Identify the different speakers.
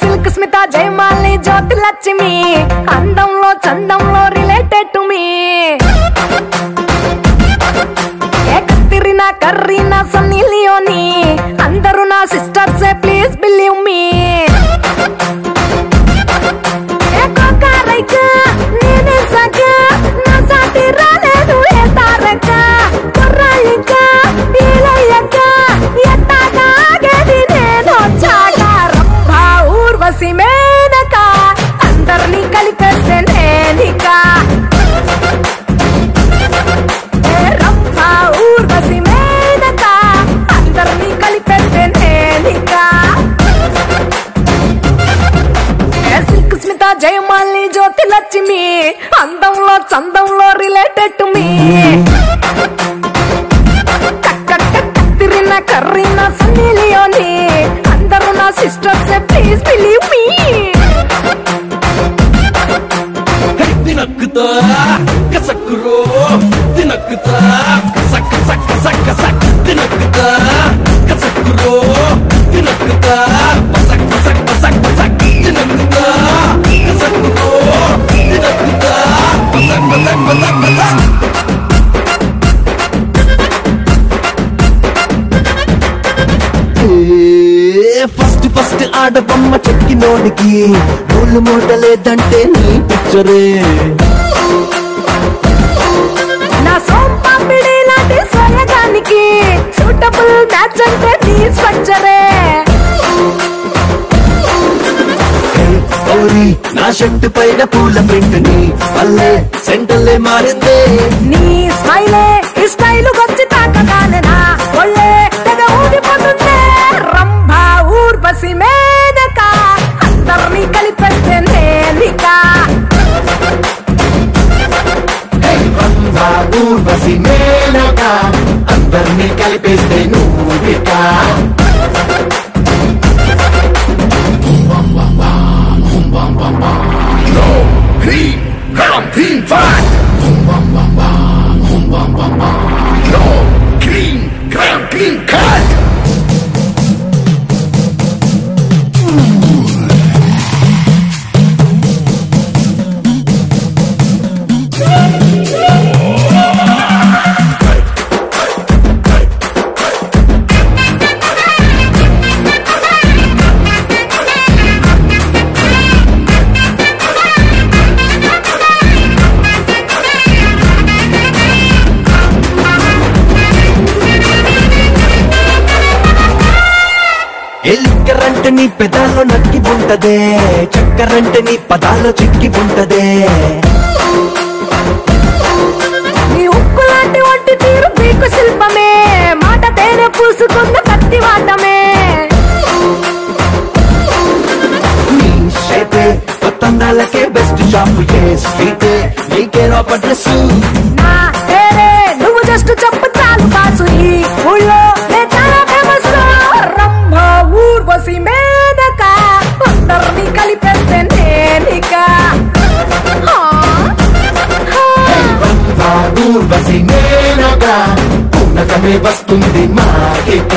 Speaker 1: Silk Smitha Jayamali Jyothi Lakshmi? అందంలో చందంలో related to మీ ఏ కత్తిరినా కర్రీ జయమాలి లక్ష్మి అందంలో చందంలో రిలేటెడ్ టు మీ కత్తిరిన కర్రీన సన్నీలియోని అందరూ నా సిస్టర్స్ ప్లీజ్ బిలీవ్ మీ
Speaker 2: తినక్కుతా కసక్కురో తినక్కుతా కసక్ కసక్ కసక్ కసక్ తినక్కుతా కసక్కురో. ఫస్ట్ ఫస్ట్ ఆడబొమ్మ చెక్కినోడికి రోల్ మోడలేదంటే నీ పిక్చరే
Speaker 1: నా సోంపాపిడి లాంటి సోయగానికి సూటబుల్ మ్యాచ్ అంటే నీ స్ట్రక్చరే
Speaker 2: ఓరి నా షర్ట్ పైన పూల ప్రింట్ని వల్లే సెంటర్లే మారిందే.
Speaker 1: నీ స్మైలే ఊర్వశి మేనక అందరినీ కలిపేస్తే
Speaker 2: నువ్వు ఎల్కరంటే నీ పెదాల్లో నక్కి ఉంటదే? చక్కరంటే నీ పదాల్లో చిక్కి ఉంటదే?
Speaker 1: నీ ఉక్కు లాంటి ఒంటి తీరు పీకు శిల్పమే. మాట తేనె పూసుకున్న కత్తి వాటమే.
Speaker 2: కొత్తందాలకే బెస్ట్ షాప్ ఏ. స్ట్రీటే నీకే అడ్రస్
Speaker 1: నా ఊర్వశి
Speaker 2: నేనగా ఉన్నతమే వస్తుంది మాకిట